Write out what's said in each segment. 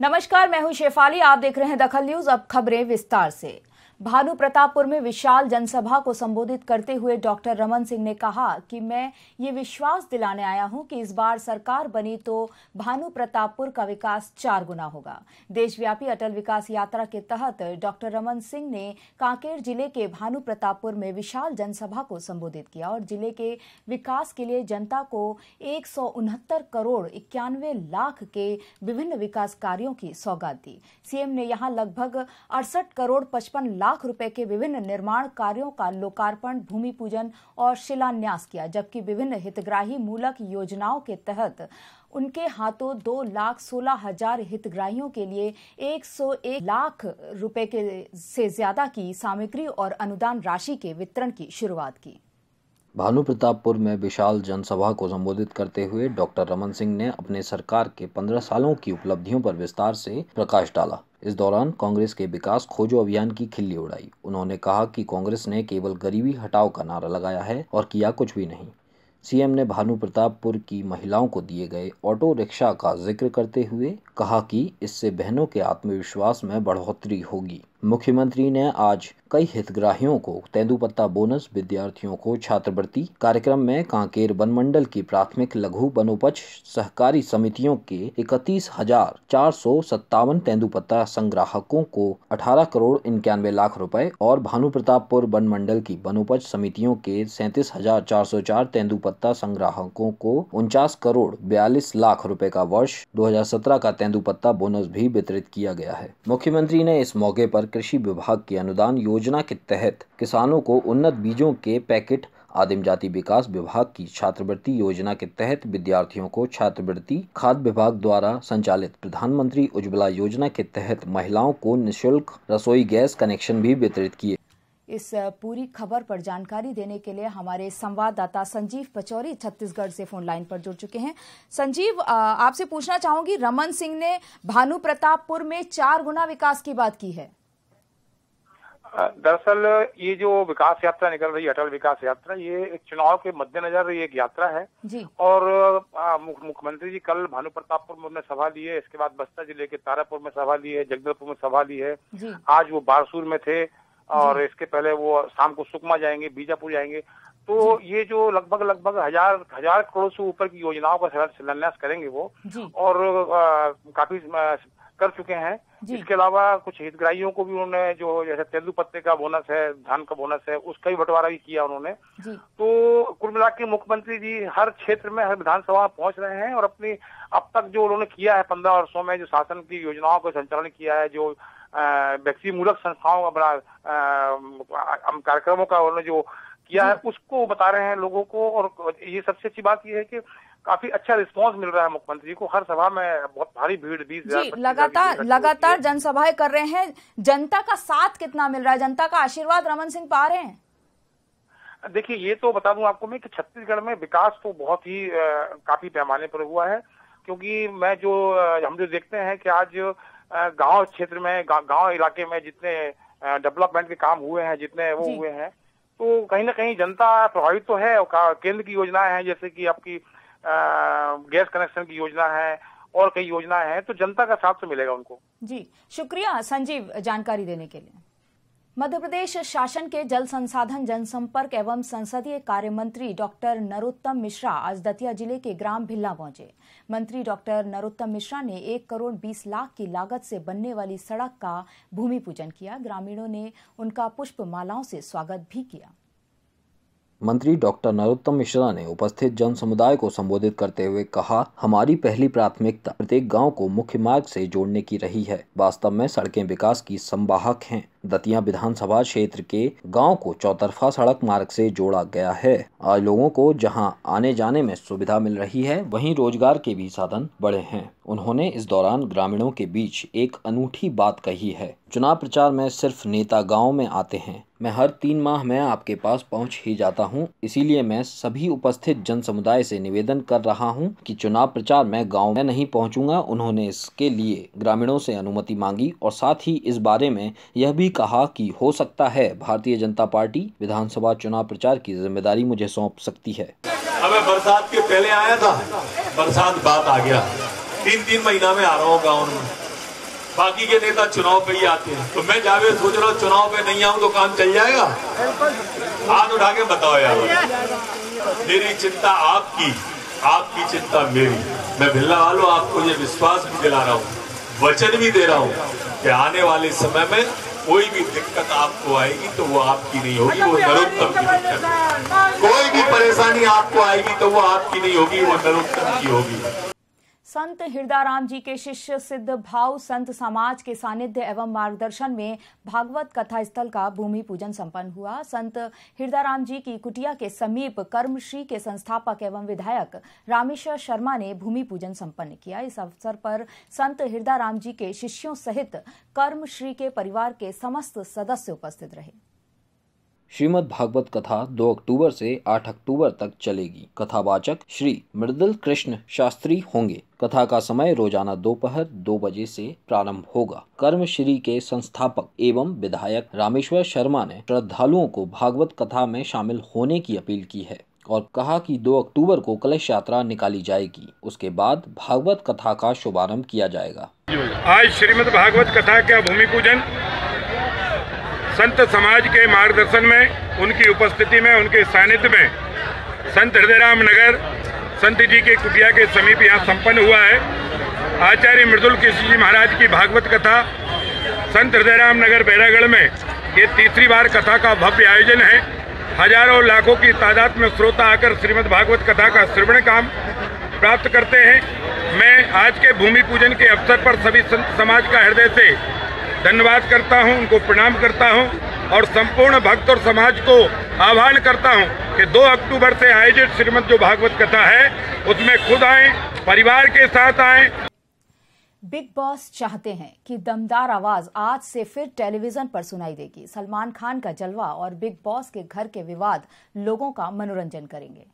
नमस्कार मैं हूँ शेफाली। आप देख रहे हैं दखल न्यूज़। अब खबरें विस्तार से। भानु प्रतापपुर में विशाल जनसभा को संबोधित करते हुए डॉक्टर रमन सिंह ने कहा कि मैं ये विश्वास दिलाने आया हूँ कि इस बार सरकार बनी तो भानु प्रतापपुर का विकास चार गुना होगा। देशव्यापी अटल विकास यात्रा के तहत डॉक्टर रमन सिंह ने कांकेर ज़िले के भानु प्रतापपुर में विशाल जनसभा को संबोधित किया और ज़िले के विकास के लिए जनता को एक सौ उनहत्तर करोड़ इक्यानवे लाख के विभिन्न विकास कार्यों की सौगात दी। सीएम ने यहाँ लगभग अड़सठ करोड़ पचपन लाख लाख रुपए के विभिन्न निर्माण कार्यों का लोकार्पण भूमि पूजन और शिलान्यास किया, जबकि विभिन्न हितग्राही मूलक योजनाओं के तहत उनके हाथों दो लाख सोलह हज़ार हितग्राहियों के लिए एक सौ एक लाख रुपए के से ज़्यादा की सामग्री और अनुदान राशि के वितरण की शुरुआत की। भानु प्रतापपुर में विशाल जनसभा को संबोधित करते हुए डॉक्टर रमन सिंह ने अपने सरकार के पंद्रह सालों की उपलब्धियों पर विस्तार से प्रकाश डाला। इस दौरान कांग्रेस के विकास खोजो अभियान की खिल्ली उड़ाई। उन्होंने कहा कि कांग्रेस ने केवल गरीबी हटाओ का नारा लगाया है और किया कुछ भी नहीं। सीएम ने भानु प्रतापपुर की महिलाओं को दिए गए ऑटो रिक्शा का ज़िक्र करते हुए कहा कि इससे बहनों के आत्मविश्वास में बढ़ोतरी होगी। मुख्यमंत्री ने आज कई हितग्राहियों को तेंदुपत्ता बोनस, विद्यार्थियों को छात्रवृत्ति कार्यक्रम में कांकेर वन मंडल की प्राथमिक लघु वनोपज सहकारी समितियों के इकतीस हज़ार चार सौ सत्तावन तेंदुपत्ता संग्राहकों को 18 करोड़ इक्यानवे लाख रुपए और भानु प्रतापपुर वन मंडल की वनोपज समितियों के सैतीस हज़ार चार सौ चार तेंदुपत्ता संग्राहकों को उनचास करोड़ बयालीस लाख रुपए का वर्ष 2017 का तेंदुपत्ता बोनस भी वितरित किया गया है। मुख्यमंत्री ने इस मौके पर कृषि विभाग की अनुदान योजना के तहत किसानों को उन्नत बीजों के पैकेट, आदिम जाति विकास विभाग की छात्रवृत्ति योजना के तहत विद्यार्थियों को छात्रवृत्ति खाद्य विभाग द्वारा संचालित प्रधानमंत्री उज्ज्वला योजना के तहत महिलाओं को निशुल्क रसोई गैस कनेक्शन भी वितरित किए। इस पूरी खबर पर जानकारी देने के लिए हमारे संवाददाता संजीव पचौरी छत्तीसगढ़ से फ़ोन लाइन पर जुड़ चुके हैं। संजीव आपसे पूछना चाहूँगी, रमन सिंह ने भानु प्रतापपुर में चार गुना विकास की बात की है। दरअसल ये जो विकास यात्रा निकल रही है अटल विकास यात्रा ये चुनाव के मद्देनजर ये एक यात्रा है। जी। और मुख्यमंत्री जी कल भानु प्रतापपुर में सभा ली है इसके बाद बस्तर ज़िले के तारापुर में सभा ली है जगदलपुर में सभा ली है। आज वो बारसूर में थे और इसके पहले वो शाम को सुकमा जाएँगे बीजापुर जाएँगे। तो ये जो लगभग लगभग हज़ार हज़ार करोड़ से ऊपर की योजनाओं का शिलान्यास करेंगे वो। और आ, काफ़ी कर चुके हैं। इसके अलावा कुछ हितग्राहियों को भी उन्होंने जो जैसे तेंदु पत्ते का बोनस है धान का बोनस है उसका भी बंटवारा भी किया उन्होंने। तो कुल मिला के मुख्यमंत्री जी हर क्षेत्र में हर विधानसभा में पहुँच रहे हैं और अपनी अब तक जो उन्होंने किया है पंद्रह वर्षों में जो शासन की योजनाओं का संचालन किया है जो व्यक्ति मूलक संस्थाओं का बड़ा कार्यक्रमों का उन्होंने जो किया है उसको बता रहे हैं लोगों को और ये सबसे अच्छी बात यह है कि काफ़ी अच्छा रिस्पांस मिल रहा है मुख्यमंत्री को। हर सभा में बहुत भारी भीड़ बीस जी लगातार लगातार जनसभाएँ कर रहे हैं। जनता का साथ कितना मिल रहा है? जनता का आशीर्वाद रमन सिंह पा रहे हैं? देखिए ये तो बता दूँ आपको मैं कि छत्तीसगढ़ में विकास तो बहुत ही आ, काफ़ी पैमाने पर हुआ है। क्योंकि मैं जो हम जो देखते हैं कि आज गाँव क्षेत्र में गाँव इलाके में जितने डेवलपमेंट के काम हुए हैं जितने वो हुए हैं तो कहीं ना कहीं जनता प्रभावित तो है केंद्र की योजनाएँ हैं जैसे कि आपकी गैस कनेक्शन की योजना है और कई योजनाएँ हैं तो जनता का साथ तो मिलेगा उनको। जी, शुक्रिया संजीव जानकारी देने के लिए। मध्य प्रदेश शासन के जल संसाधन, जनसंपर्क एवं संसदीय कार्य मंत्री डॉक्टर नरोत्तम मिश्रा आज दतिया ज़िले के ग्राम भिल्ला पहुँचे। मंत्री डॉक्टर नरोत्तम मिश्रा ने एक करोड़ बीस लाख की लागत से बनने वाली सड़क का भूमि पूजन किया। ग्रामीणों ने उनका पुष्प मालाओं से स्वागत भी किया। मंत्री डॉक्टर नरोत्तम मिश्रा ने उपस्थित जन समुदाय को संबोधित करते हुए कहा, हमारी पहली प्राथमिकता प्रत्येक गाँव को मुख्य मार्ग से जोड़ने की रही है। वास्तव में सड़कें विकास की संवाहक हैं। दतिया विधानसभा क्षेत्र के गाँव को चौतरफा सड़क मार्ग से जोड़ा गया है। आज लोगों को जहाँ आने जाने में सुविधा मिल रही है, वहीं रोज़गार के भी साधन बढ़े हैं। उन्होंने इस दौरान ग्रामीणों के बीच एक अनूठी बात कही है। चुनाव प्रचार में सिर्फ़ नेता गाँव में आते हैं। मैं हर तीन माह में आपके पास पहुँच ही जाता हूँ। इसीलिए मैं सभी उपस्थित जन समुदाय से निवेदन कर रहा हूँ कि चुनाव प्रचार में गाँव में नहीं पहुंचूँगा। उन्होंने इसके लिए ग्रामीणों से अनुमति मांगी और साथ ही इस बारे में यह भी कहा कि हो सकता है भारतीय जनता पार्टी विधानसभा चुनाव प्रचार की ज़िम्मेदारी मुझे सौंप सकती है। बरसात के पहले आया था। बरसात बात आ गया। तीन तीन महीना में आ रहा हूँ गाँव में। बाकी के नेता चुनाव पे ही आते हैं। तो मैं जावे सोच रहा हूँ चुनाव पे नहीं आऊँ तो काम चल जाएगा? हाथ उठा के बताओ यार। मेरी चिंता आपकी आपकी चिंता मेरी। मैं भिल्ला वालों आपको ये विश्वास भी दिला रहा हूँ, वचन भी दे रहा हूँ कि आने वाले समय में कोई भी दिक्कत आपको आएगी तो वो आपकी नहीं होगी, वो नरोत्तम की दिक्कत कोई भी परेशानी आपको आएगी तो वो आपकी नहीं होगी, वो नरोत्तम की होगी। संत हृदयराम जी के शिष्य सिद्ध भाव संत समाज के सानिध्य एवं मार्गदर्शन में भागवत कथा स्थल का भूमि पूजन संपन्न हुआ। संत हृदयराम जी की कुटिया के समीप कर्मश्री के संस्थापक एवं विधायक रामेश्वर शर्मा ने भूमि पूजन संपन्न किया। इस अवसर पर संत हृदयराम जी के शिष्यों सहित कर्मश्री के परिवार के समस्त सदस्य उपस्थित रहे। श्रीमद् भागवत कथा 2 अक्टूबर से 8 अक्टूबर तक चलेगी। कथावाचक श्री मृदुल कृष्ण शास्त्री होंगे। कथा का समय रोज़ाना दोपहर दो बजे से प्रारंभ होगा। कर्म श्री के संस्थापक एवं विधायक रामेश्वर शर्मा ने श्रद्धालुओं को भागवत कथा में शामिल होने की अपील की है और कहा कि 2 अक्टूबर को कलश यात्रा निकाली जाएगी। उसके बाद भागवत कथा का शुभारंभ किया जाएगा। आज श्रीमद भागवत कथा का भूमि पूजन संत समाज के मार्गदर्शन में, उनकी उपस्थिति में, उनके सानिध्य में, संत हृदयराम नगर, संत जी के कुटिया के समीप यहाँ संपन्न हुआ है। आचार्य मृदुल कृष्ण जी महाराज की भागवत कथा, संत हृदयराम नगर बैरागढ़ में, ये तीसरी बार कथा का भव्य आयोजन है। हज़ारों लाखों की तादाद में श्रोता आकर श्रीमद् भागवत कथा का श्रवण काम प्राप्त करते हैं। मैं आज के भूमि पूजन के अवसर पर सभी संत समाज का हृदय से धन्यवाद करता हूँ, उनको प्रणाम करता हूँ और संपूर्ण भक्त और समाज को आह्वान करता हूँ कि 2 अक्टूबर से आयोजित श्रीमद जो भागवत कथा है, उसमें खुद आए, परिवार के साथ आए। बिग बॉस चाहते हैं कि दमदार आवाज़ आज से फिर टेलीविज़न पर सुनाई देगी। सलमान खान का जलवा और बिग बॉस के घर के विवाद लोगों का मनोरंजन करेंगे।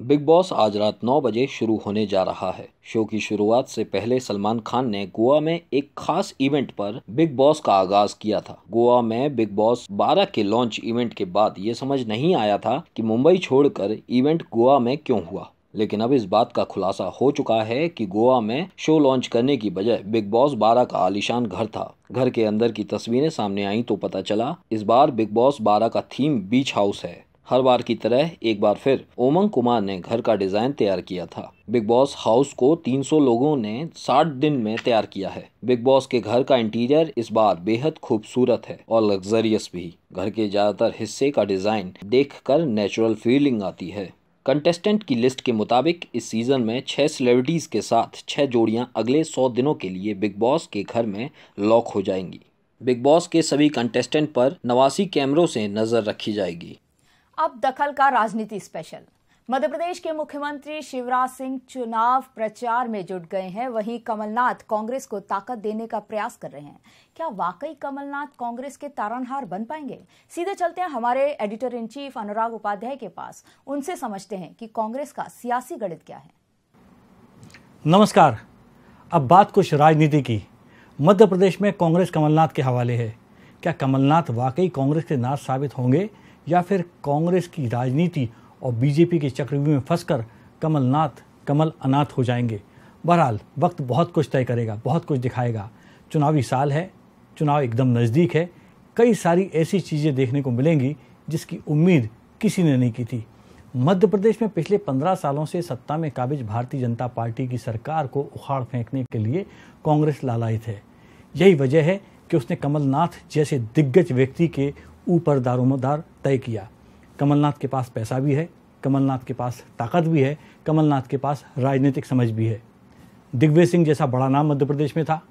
बिग बॉस आज रात 9 बजे शुरू होने जा रहा है। शो की शुरुआत से पहले सलमान खान ने गोवा में एक खास इवेंट पर बिग बॉस का आगाज़ किया था। गोवा में बिग बॉस 12 के लॉन्च इवेंट के बाद ये समझ नहीं आया था कि मुंबई छोड़कर इवेंट गोवा में क्यों हुआ। लेकिन अब इस बात का खुलासा हो चुका है कि गोवा में शो लॉन्च करने की बजाय बिग बॉस 12 का आलिशान घर था। घर के अंदर की तस्वीरें सामने आई तो पता चला, इस बार बिग बॉस 12 का थीम बीच हाउस है। हर बार की तरह एक बार फिर ओमंग कुमार ने घर का डिज़ाइन तैयार किया था। बिग बॉस हाउस को 300 लोगों ने 60 दिन में तैयार किया है। बिग बॉस के घर का इंटीरियर इस बार बेहद खूबसूरत है और लग्जरियस भी। घर के ज़्यादातर हिस्से का डिज़ाइन देखकर नेचुरल फीलिंग आती है। कंटेस्टेंट की लिस्ट के मुताबिक इस सीज़न में छह सेलिब्रिटीज के साथ छह जोड़ियाँ अगले सौ दिनों के लिए बिग बॉस के घर में लॉक हो जाएँगी। बिग बॉस के सभी कंटेस्टेंट पर नवासी कैमरों से नज़र रखी जाएगी। अब दखल का राजनीति स्पेशल। मध्य प्रदेश के मुख्यमंत्री शिवराज सिंह चुनाव प्रचार में जुट गए हैं। वहीं कमलनाथ कांग्रेस को ताकत देने का प्रयास कर रहे हैं। क्या वाकई कमलनाथ कांग्रेस के तारणहार बन पाएँगे? सीधे चलते हैं हमारे editor in chief Anurag Upadhyay के पास। उनसे समझते हैं कि कांग्रेस का सियासी गणित क्या है। नमस्कार। अब बात कुछ राजनीति की। मध्य प्रदेश में कांग्रेस कमलनाथ के हवाले है। क्या कमलनाथ वाकई कांग्रेस के नाथ साबित होंगे? या फिर कांग्रेस की राजनीति और बीजेपी के चक्रव्यूह में फंसकर कमलनाथ, कमल अनाथ हो जाएँगे। बहरहाल, वक्त बहुत कुछ तय करेगा, बहुत कुछ दिखाएगा। चुनावी साल है, चुनाव एकदम नज़दीक है। कई सारी ऐसी चीज़ें देखने को मिलेंगी जिसकी उम्मीद किसी ने नहीं की थी। मध्य प्रदेश में पिछले पंद्रह सालों से सत्ता में काबिज भारतीय जनता पार्टी की सरकार को उखाड़ फेंकने के लिए कांग्रेस लालायित है। यही वजह है कि उसने कमलनाथ जैसे दिग्गज व्यक्ति के ऊपर दारोमदार तय किया। कमलनाथ के पास पैसा भी है, कमलनाथ के पास ताकत भी है, कमलनाथ के पास राजनीतिक समझ भी है। दिग्विजय सिंह जैसा बड़ा नाम मध्य प्रदेश में था,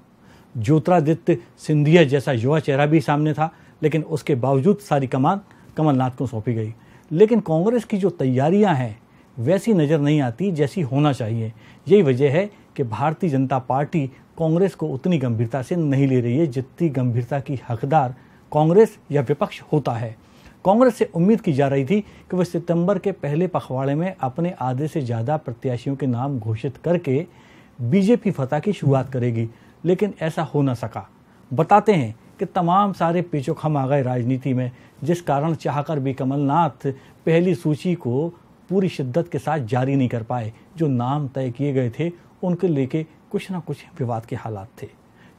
ज्योतिरादित्य सिंधिया जैसा युवा चेहरा भी सामने था, लेकिन उसके बावजूद सारी कमान कमलनाथ को सौंपी गई। लेकिन कांग्रेस की जो तैयारियाँ हैं, वैसी नज़र नहीं आती जैसी होना चाहिए। यही वजह है कि भारतीय जनता पार्टी कांग्रेस को उतनी गंभीरता से नहीं ले रही है जितनी गंभीरता की हकदार कांग्रेस या विपक्ष होता है। कांग्रेस से उम्मीद की जा रही थी कि वह सितंबर के पहले पखवाड़े में अपने आधे से ज़्यादा प्रत्याशियों के नाम घोषित करके बीजेपी फतह की शुरुआत करेगी, लेकिन ऐसा हो न सका। बताते हैं कि तमाम सारे पेचोखम आ गए राजनीति में, जिस कारण चाहकर भी कमलनाथ पहली सूची को पूरी शिद्दत के साथ जारी नहीं कर पाए, जो नाम तय किए गए थे, उनके लेके कुछ ना कुछ विवाद के हालात थे।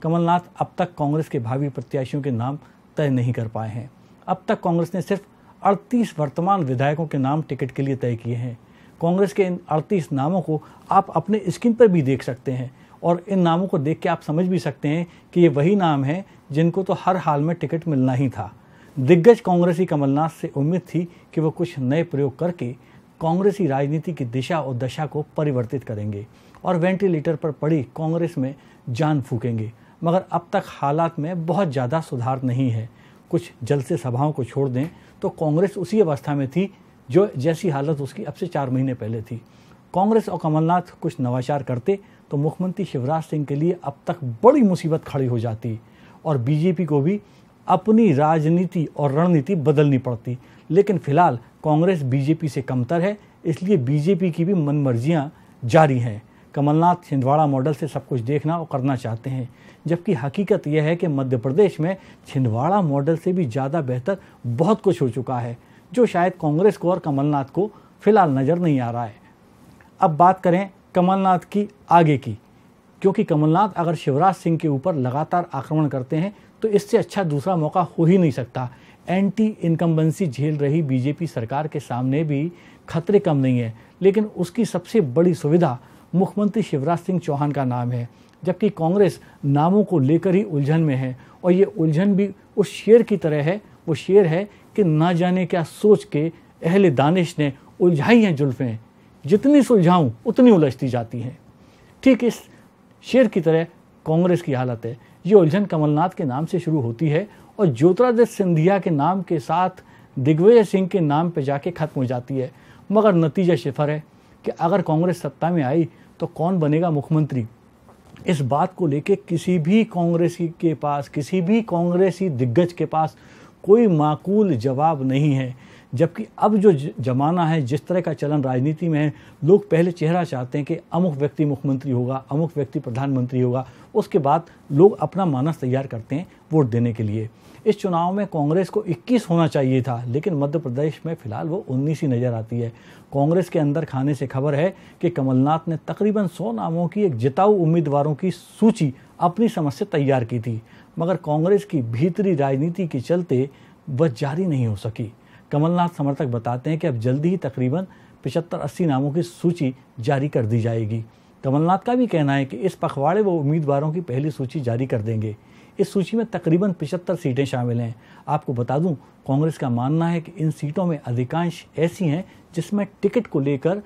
कमलनाथ अब तक कांग्रेस के भावी प्रत्याशियों के नाम तय नहीं कर पाए हैं। अब तक कांग्रेस ने सिर्फ़ 38 वर्तमान विधायकों के नाम टिकट के लिए तय किए हैं। कांग्रेस के इन 38 नामों को आप अपने स्क्रीन पर भी देख सकते हैं और इन नामों को देख के आप समझ भी सकते हैं कि ये वही नाम है जिनको तो हर हाल में टिकट मिलना ही था। दिग्गज कांग्रेसी कमलनाथ से उम्मीद थी कि वो कुछ नए प्रयोग करके कांग्रेसी राजनीति की दिशा और दशा को परिवर्तित करेंगे और वेंटिलेटर पर पड़ी कांग्रेस में जान फूकेंगे। मगर अब तक हालात में बहुत ज़्यादा सुधार नहीं है। कुछ जलसे सभाओं को छोड़ दें तो कांग्रेस उसी अवस्था में थी जो जैसी हालत उसकी अब से चार महीने पहले थी। कांग्रेस और कमलनाथ कुछ नवाचार करते तो मुख्यमंत्री शिवराज सिंह के लिए अब तक बड़ी मुसीबत खड़ी हो जाती और बीजेपी को भी अपनी राजनीति और रणनीति बदलनी पड़ती। लेकिन फ़िलहाल कांग्रेस बीजेपी से कमतर है, इसलिए बीजेपी की भी मनमर्जियाँ जारी हैं। कमलनाथ छिंदवाड़ा मॉडल से सब कुछ देखना और करना चाहते हैं, जबकि हकीकत यह है कि मध्य प्रदेश में छिंदवाड़ा मॉडल से भी ज़्यादा बेहतर बहुत कुछ हो चुका है, जो शायद कांग्रेस को और कमलनाथ को फ़िलहाल नज़र नहीं आ रहा है। अब बात करें कमलनाथ की आगे की, क्योंकि कमलनाथ अगर शिवराज सिंह के ऊपर लगातार आक्रमण करते हैं तो इससे अच्छा दूसरा मौका हो ही नहीं सकता। एंटी इनकम्बेंसी झेल रही बीजेपी सरकार के सामने भी खतरे कम नहीं है, लेकिन उसकी सबसे बड़ी सुविधा मुख्यमंत्री शिवराज सिंह चौहान का नाम है, जबकि कांग्रेस नामों को लेकर ही उलझन में है, और ये उलझन भी उस शेर की तरह है, वो शेर है कि ना जाने क्या सोच के अहले दानिश ने उलझाई हैं जुल्फ़ें। जितनी सुलझाऊं, उतनी उलझती जाती हैं। ठीक इस शेर की तरह कांग्रेस की हालत है। ये उलझन कमलनाथ के नाम से शुरू होती है, और ज्योतिरादित्य सिंधिया के नाम के साथ दिग्विजय सिंह के नाम पर जाके खत्म हो जाती है। मगर नतीजा शिफर है कि अगर कांग्रेस सत्ता में आई तो कौन बनेगा मुख्यमंत्री? इस बात को लेके किसी भी कांग्रेसी के पास, किसी भी कांग्रेसी दिग्गज के पास कोई माकूल जवाब नहीं है। जबकि अब जो जमाना है, जिस तरह का चलन राजनीति में है, लोग पहले चेहरा चाहते हैं कि अमुक व्यक्ति मुख्यमंत्री होगा, अमुक व्यक्ति प्रधानमंत्री होगा। उसके बाद लोग अपना मानस तैयार करते हैं वोट देने के लिए। इस चुनाव में कांग्रेस को 21 होना चाहिए था, लेकिन मध्य प्रदेश में फ़िलहाल वो 19 ही नज़र आती है। कांग्रेस के अंदर खाने से खबर है कि कमलनाथ ने तकरीबन 100 नामों की एक जिताऊ उम्मीदवारों की सूची अपनी समझ से तैयार की थी, मगर कांग्रेस की भीतरी राजनीति के चलते वह जारी नहीं हो सकी। कमलनाथ समर्थक बताते हैं कि अब जल्दी ही तकरीबन पिछहत्तर अस्सी नामों की सूची जारी कर दी जाएगी। कमलनाथ का भी कहना है कि इस पखवाड़े वो उम्मीदवारों की पहली सूची जारी कर देंगे। इस सूची में तकरीबन पिछहत्तर सीटें शामिल हैं। आपको बता दूँ, कांग्रेस का मानना है कि इन सीटों में अधिकांश ऐसी हैं जिसमें टिकट को लेकर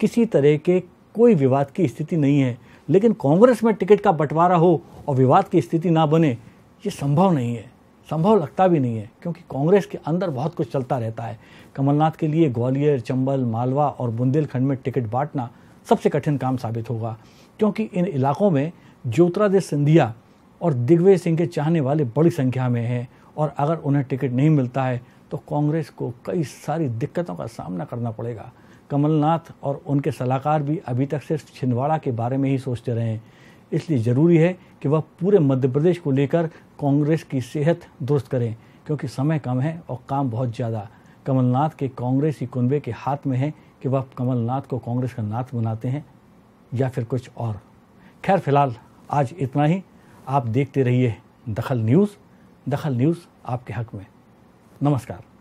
किसी तरह के कोई विवाद की स्थिति नहीं है। लेकिन कांग्रेस में टिकट का बंटवारा हो और विवाद की स्थिति ना बने, ये संभव नहीं है। संभव लगता भी नहीं है, क्योंकि कांग्रेस के अंदर बहुत कुछ चलता रहता है। कमलनाथ के लिए ग्वालियर, चंबल, मालवा और बुंदेलखंड में टिकट बांटना सबसे कठिन काम साबित होगा, क्योंकि इन इलाकों में ज्योतिरादित्य सिंधिया और दिग्विजय सिंह के चाहने वाले बड़ी संख्या में हैं, और अगर उन्हें टिकट नहीं मिलता है तो कांग्रेस को कई सारी दिक्कतों का सामना करना पड़ेगा। कमलनाथ और उनके सलाहकार भी अभी तक सिर्फ़ छिंदवाड़ा के बारे में ही सोचते रहे हैं। इसलिए ज़रूरी है कि वह पूरे मध्य प्रदेश को लेकर कांग्रेस की सेहत दुरुस्त करें, क्योंकि समय कम है और काम बहुत ज़्यादा। कमलनाथ के कांग्रेसी कुनबे के हाथ में है कि वह कमलनाथ को कांग्रेस का नाथ बनाते हैं या फिर कुछ और। खैर, फ़िलहाल आज इतना ही। आप देखते रहिए दखल न्यूज़ दखल न्यूज़ आपके हक में। नमस्कार।